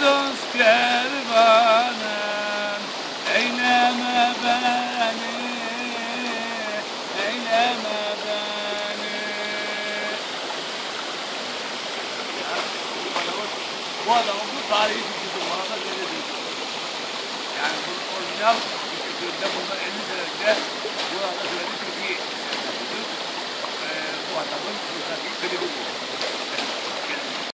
dost kervanım Eyleme beni Eyleme beni Bu adamın bu tarihi fikri bana da böyle. Yani bu orijinal fikirde bundan 50 sene önce burada söylediği çok iyi. Ee, bu adamın bu.